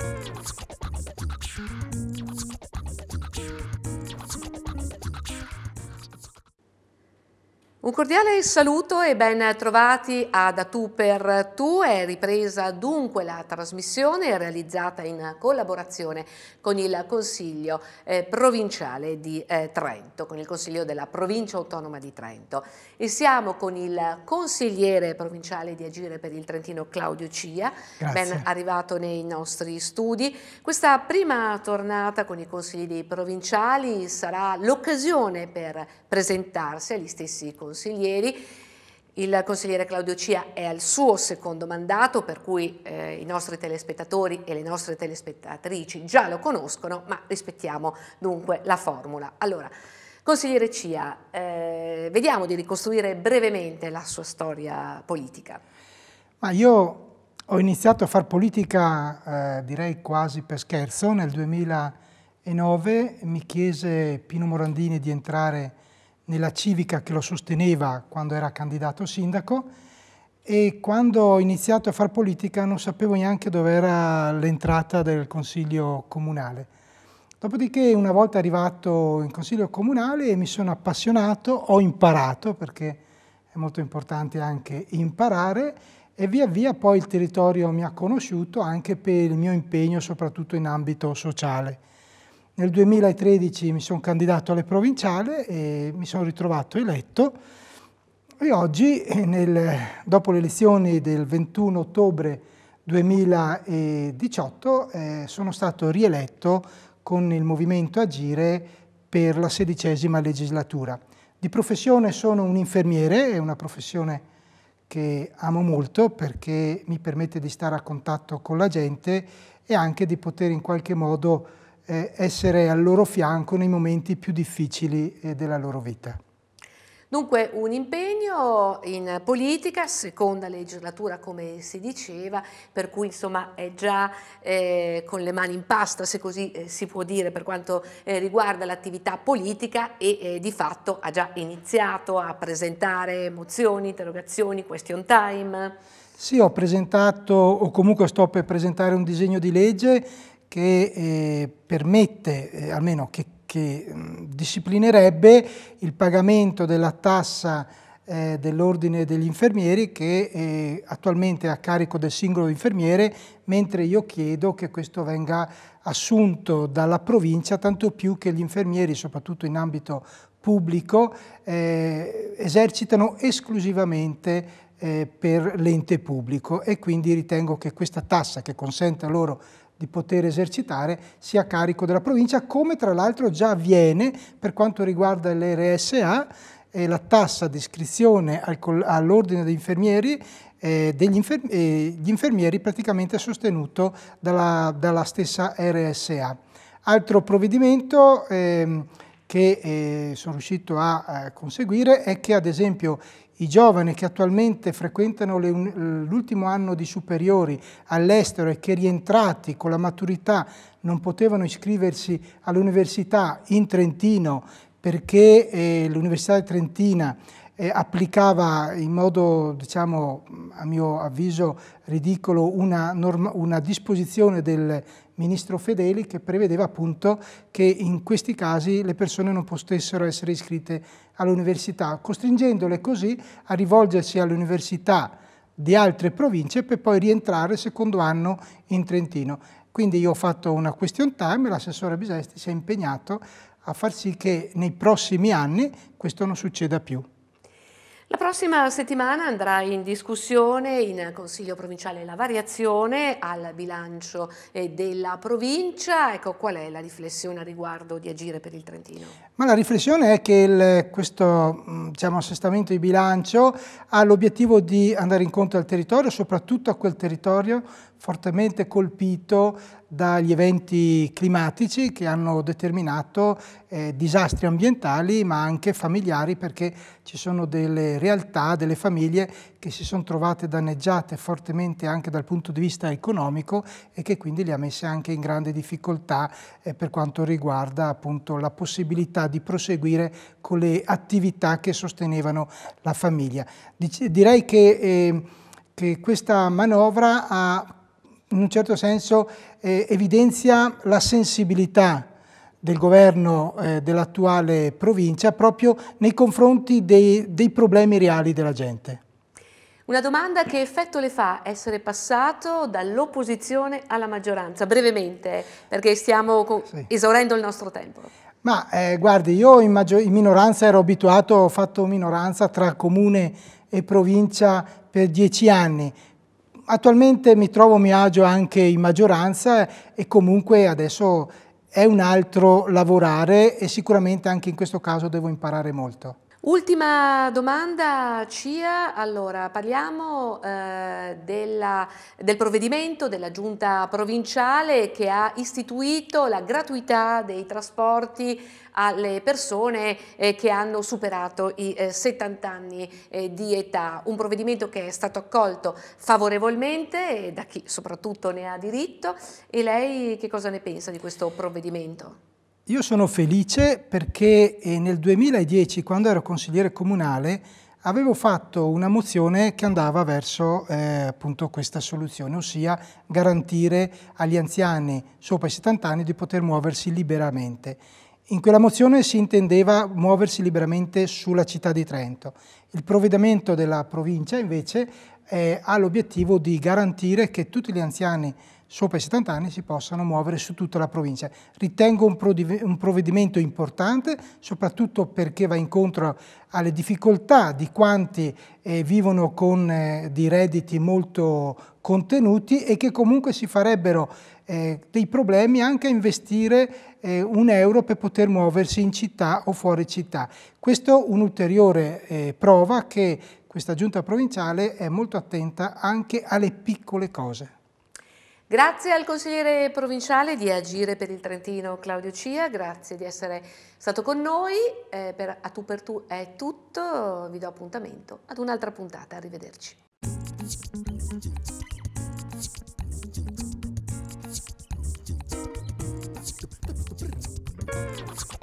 Thank you. Un cordiale saluto e ben trovati a Da Tu per Tu. È ripresa dunque la trasmissione realizzata in collaborazione con il Consiglio eh, provinciale di eh, Trento, con il Consiglio della provincia autonoma di Trento. E siamo con il consigliere provinciale di Agire per il Trentino Claudio Cia, Grazie. ben arrivato nei nostri studi. Questa prima tornata con i consigli provinciali sarà l'occasione per presentarsi agli stessi consigli consiglieri. Il consigliere Claudio Cia è al suo secondo mandato, per cui eh, i nostri telespettatori e le nostre telespettatrici già lo conoscono, ma rispettiamo dunque la formula. Allora, consigliere Cia, eh, vediamo di ricostruire brevemente la sua storia politica. Ma io ho iniziato a fare politica, eh, direi quasi per scherzo, nel 2009 mi chiese Pino Morandini di entrare nella civica che lo sosteneva quando era candidato sindaco e quando ho iniziato a fare politica non sapevo neanche dove era l'entrata del consiglio comunale. Dopodiché una volta arrivato in consiglio comunale mi sono appassionato, ho imparato perché è molto importante anche imparare e via via poi il territorio mi ha conosciuto anche per il mio impegno soprattutto in ambito sociale. Nel 2013 mi sono candidato alle provinciali e mi sono ritrovato eletto e oggi, nel, dopo le elezioni del 21 ottobre 2018, eh, sono stato rieletto con il Movimento Agire per la sedicesima legislatura. Di professione sono un infermiere, è una professione che amo molto perché mi permette di stare a contatto con la gente e anche di poter in qualche modo eh, essere al loro fianco nei momenti più difficili eh, della loro vita. Dunque un impegno in politica, seconda legislatura come si diceva, per cui insomma è già eh, con le mani in pasta se così eh, si può dire per quanto eh, riguarda l'attività politica e eh, di fatto ha già iniziato a presentare mozioni, interrogazioni, question time. Sì, ho presentato o comunque sto per presentare un disegno di legge che eh, permette, eh, almeno che, che mh, disciplinerebbe il pagamento della tassa eh, dell'ordine degli infermieri che eh, attualmente è a carico del singolo infermiere, mentre io chiedo che questo venga assunto dalla provincia, tanto più che gli infermieri, soprattutto in ambito pubblico, eh, esercitano esclusivamente eh, per l'ente pubblico. E quindi ritengo che questa tassa che consente loro di poter esercitare sia a carico della provincia, come tra l'altro già avviene per quanto riguarda l'RSA e la tassa di iscrizione all'ordine degli infermieri eh, degli infer eh, infermieri praticamente sostenuto dalla, dalla stessa RSA. Altro provvedimento eh, che eh, sono riuscito a, a conseguire è che ad esempio i giovani che attualmente frequentano l'ultimo anno di superiori all'estero e che rientrati con la maturità non potevano iscriversi all'università in Trentino perché eh, l'Università Trentina eh, applicava in modo, diciamo, a mio avviso ridicolo, una, norma, una disposizione del ministro Fedeli che prevedeva appunto che in questi casi le persone non potessero essere iscritte all'università, costringendole così a rivolgersi all'università di altre province per poi rientrare il secondo anno in Trentino. Quindi io ho fatto una question time e l'assessore Bisesti si è impegnato a far sì che nei prossimi anni questo non succeda più. La prossima settimana andrà in discussione in Consiglio provinciale la variazione al bilancio eh, della provincia. Ecco, qual è la riflessione a riguardo di agire per il Trentino? Ma la riflessione è che il, questo mm, diciamo, assestamento di bilancio ha l'obiettivo di andare incontro al territorio, soprattutto a quel territorio fortemente colpito dagli eventi climatici che hanno determinato eh, disastri ambientali ma anche familiari perché ci sono delle realtà, delle famiglie che si sono trovate danneggiate fortemente anche dal punto di vista economico e che quindi le ha messe anche in grande difficoltà eh, per quanto riguarda appunto la possibilità di proseguire con le attività che sostenevano la famiglia. Dic direi che, eh, che questa manovra ha in un certo senso eh, evidenzia la sensibilità del governo eh, dell'attuale provincia proprio nei confronti dei, dei problemi reali della gente. Una domanda che effetto le fa essere passato dall'opposizione alla maggioranza, brevemente, perché stiamo sì. esaurendo il nostro tempo. Ma eh, guardi, io in, in, minoranza ero abituato, ho fatto minoranza tra comune e provincia per dieci anni. Attualmente mi trovo a mio agio anche in maggioranza e comunque adesso è un altro lavorare e sicuramente anche in questo caso devo imparare molto. Ultima domanda, Cia. Allora, parliamo eh, della, del provvedimento della giunta provinciale che ha istituito la gratuità dei trasporti alle persone eh, che hanno superato i eh, 70 anni eh, di età. Un provvedimento che è stato accolto favorevolmente da chi soprattutto ne ha diritto. E lei che cosa ne pensa di questo provvedimento? Io sono felice perché eh, nel 2010, quando ero consigliere comunale, avevo fatto una mozione che andava verso eh, questa soluzione, ossia garantire agli anziani sopra i 70 anni di poter muoversi liberamente. In quella mozione si intendeva muoversi liberamente sulla città di Trento. Il provvedimento della provincia invece eh, ha l'obiettivo di garantire che tutti gli anziani sopra i 70 anni si possano muovere su tutta la provincia. Ritengo un provvedimento importante, soprattutto perché va incontro alle difficoltà di quanti eh, vivono con eh, dei redditi molto contenuti e che comunque si farebbero eh, dei problemi anche a investire eh, un euro per poter muoversi in città o fuori città. Questo è un'ulteriore eh, prova che questa giunta provinciale è molto attenta anche alle piccole cose. Grazie al consigliere provinciale di Agire per il Trentino Claudio Cia, grazie di essere stato con noi, eh, per A tu per tu è tutto, vi do appuntamento ad un'altra puntata, arrivederci. Thank you.